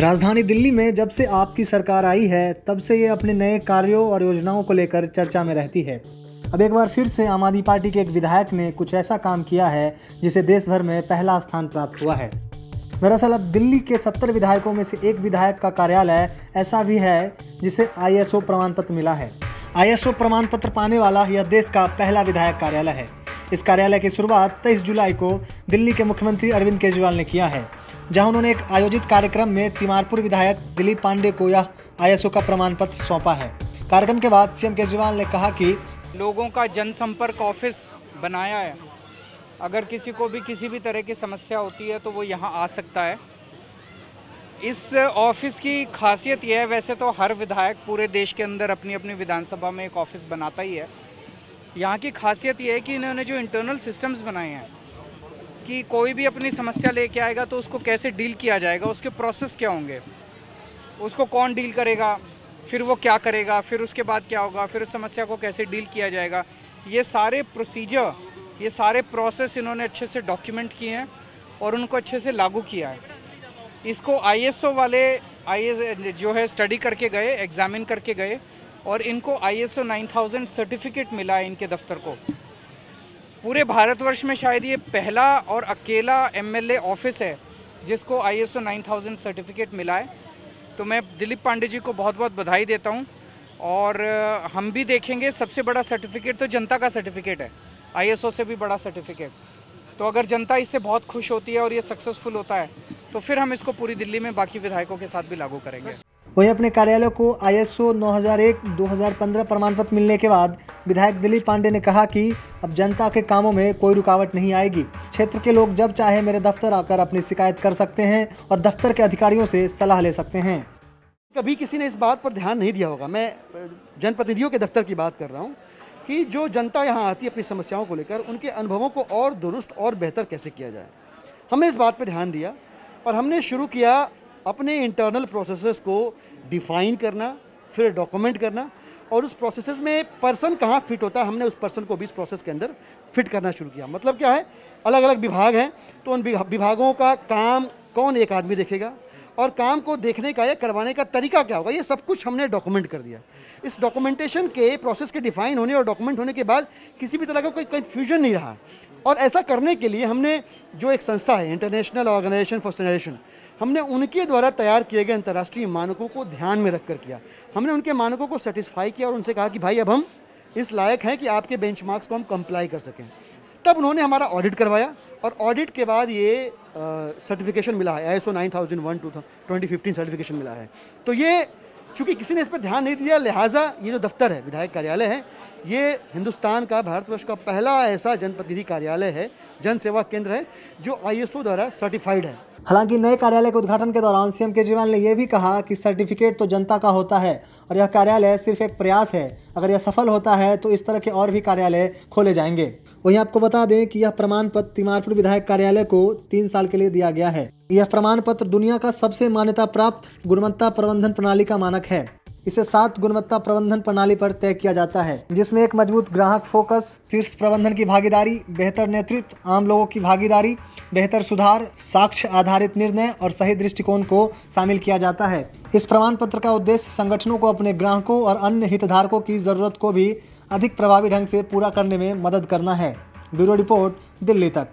राजधानी दिल्ली में जब से आपकी सरकार आई है, तब से ये अपने नए कार्यों और योजनाओं को लेकर चर्चा में रहती है। अब एक बार फिर से आम आदमी पार्टी के एक विधायक ने कुछ ऐसा काम किया है, जिसे देश भर में पहला स्थान प्राप्त हुआ है। दरअसल अब दिल्ली के सत्तर विधायकों में से एक विधायक का कार्यालय ऐसा भी है, जिसे आईएसओ प्रमाण पत्र मिला है। आईएसओ प्रमाण पत्र पाने वाला यह देश का पहला विधायक कार्यालय है। इस कार्यालय की शुरुआत 23 जुलाई को दिल्ली के मुख्यमंत्री अरविंद केजरीवाल ने किया है। जहाँ उन्होंने एक आयोजित कार्यक्रम में तिमारपुर विधायक दिलीप पांडे को यह आईएसओ का प्रमाण पत्र सौंपा है। कार्यक्रम के बाद सीएम केजरीवाल ने कहा कि लोगों का जनसंपर्क ऑफ़िस बनाया है। अगर किसी को भी किसी भी तरह की समस्या होती है तो वो यहाँ आ सकता है। इस ऑफ़िस की खासियत यह है, वैसे तो हर विधायक पूरे देश के अंदर अपनी अपनी विधानसभा में एक ऑफ़िस बनाता ही है। यहाँ की खासियत यह है कि इन्होंने जो इंटरनल सिस्टम्स बनाए हैं कि कोई भी अपनी समस्या लेके आएगा तो उसको कैसे डील किया जाएगा, उसके प्रोसेस क्या होंगे? उसको कौन डील करेगा? फिर वो क्या करेगा? फिर उसके बाद क्या होगा? फिर उस समस्या को कैसे डील किया जाएगा? ये सारे प्रोसीजर ये सारे प्रोसेस इन्होंने अच्छे से डॉक्यूमेंट किए हैं और उनको अच्छे से लागू किया है। इसको आईएसओ वाले आईएस जो है स्टडी करके गए एग्जामिन करके गए और इनको आईएसओ 9000 सर्टिफिकेट मिला है इनके दफ्तर को। पूरे भारतवर्ष में शायद ये पहला और अकेला एमएलए ऑफ़िस है, जिसको आईएसओ 9000 सर्टिफिकेट मिला है। तो मैं दिलीप पांडे जी को बहुत बहुत बधाई देता हूँ, और हम भी देखेंगे, सबसे बड़ा सर्टिफिकेट तो जनता का सर्टिफिकेट है। आईएसओ से भी बड़ा सर्टिफिकेट तो अगर जनता इससे बहुत खुश होती है और ये सक्सेसफुल होता है तो फिर हम इसको पूरी दिल्ली में बाकी विधायकों के साथ भी लागू करेंगे। वहीं अपने कार्यालय को आईएसओ 9001-2015 प्रमाण पत्र मिलने के बाद विधायक दिलीप पांडे ने कहा कि अब जनता के कामों में कोई रुकावट नहीं आएगी। क्षेत्र के लोग जब चाहे मेरे दफ्तर आकर अपनी शिकायत कर सकते हैं और दफ्तर के अधिकारियों से सलाह ले सकते हैं। कभी किसी ने इस बात पर ध्यान नहीं दिया होगा। मैं जनप्रतिनिधियों के दफ्तर की बात कर रहा हूँ कि जो जनता यहाँ आती है अपनी समस्याओं को लेकर, उनके अनुभवों को और दुरुस्त और बेहतर कैसे किया जाए? हमने इस बात पर ध्यान दिया और हमने शुरू किया अपने इंटरनल प्रोसेसेस को डिफाइन करना फिर डॉक्यूमेंट करना और उस प्रोसेस में पर्सन कहाँ फिट होता है, हमने उस पर्सन को भी इस प्रोसेस के अंदर फिट करना शुरू किया। मतलब क्या है? अलग अलग विभाग हैं तो उन विभागों का काम कौन एक आदमी देखेगा और काम को देखने का या करवाने का तरीका क्या होगा? ये सब कुछ हमने डॉक्यूमेंट कर दिया। इस डॉक्यूमेंटेशन के प्रोसेस के डिफाइन होने और डॉक्यूमेंट होने के बाद किसी भी तरह का कोई कन्फ्यूज़न नहीं रहा। और ऐसा करने के लिए हमने जो एक संस्था है इंटरनेशनल ऑर्गेनाइजेशन फॉर स्टैंडर्डेशन हमने उनके द्वारा तैयार किए गए अंतर्राष्ट्रीय मानकों को ध्यान में रखकर किया। हमने उनके मानकों को सेटिस्फाई किया और उनसे कहा कि भाई, अब हम इस लायक हैं कि आपके बेंचमार्क्स को हम कंप्लाई कर सकें। तब उन्होंने हमारा ऑडिट करवाया और ऑडिट के बाद ये सर्टिफिकेशन मिला है। I S O nine thousand one two twenty fifteen certification मिला है। तो ये, चूँकि किसी ने इस पर ध्यान नहीं दिया, लिहाजा ये जो दफ्तर है, विधायक कार्यालय है, ये हिंदुस्तान का, भारतवर्ष का पहला ऐसा जनप्रतिनिधि कार्यालय है, जन सेवा केंद्र है, जो आईएसओ द्वारा सर्टिफाइड है। हालाँकि नए कार्यालय के उद्घाटन के दौरान सीएम केजरीवाल ने यह भी कहा कि सर्टिफिकेट तो जनता का होता है और यह कार्यालय सिर्फ़ एक प्रयास है। अगर यह सफल होता है तो इस तरह के और भी कार्यालय खोले जाएँगे। वहीं आपको बता दें कि यह प्रमाण पत्र तिमारपुर विधायक कार्यालय को तीन साल के लिए दिया गया है। यह प्रमाण पत्र दुनिया का सबसे मान्यता प्राप्त गुणवत्ता प्रबंधन प्रणाली का मानक है। इसे सात गुणवत्ता प्रबंधन प्रणाली पर तय किया जाता है, जिसमें एक मज़बूत ग्राहक फोकस, शीर्ष प्रबंधन की भागीदारी, बेहतर नेतृत्व, आम लोगों की भागीदारी, बेहतर सुधार, साक्ष्य आधारित निर्णय और सही दृष्टिकोण को शामिल किया जाता है। इस प्रमाण पत्र का उद्देश्य संगठनों को अपने ग्राहकों और अन्य हितधारकों की ज़रूरत को भी अधिक प्रभावी ढंग से पूरा करने में मदद करना है। ब्यूरो रिपोर्ट, दिल्ली तक।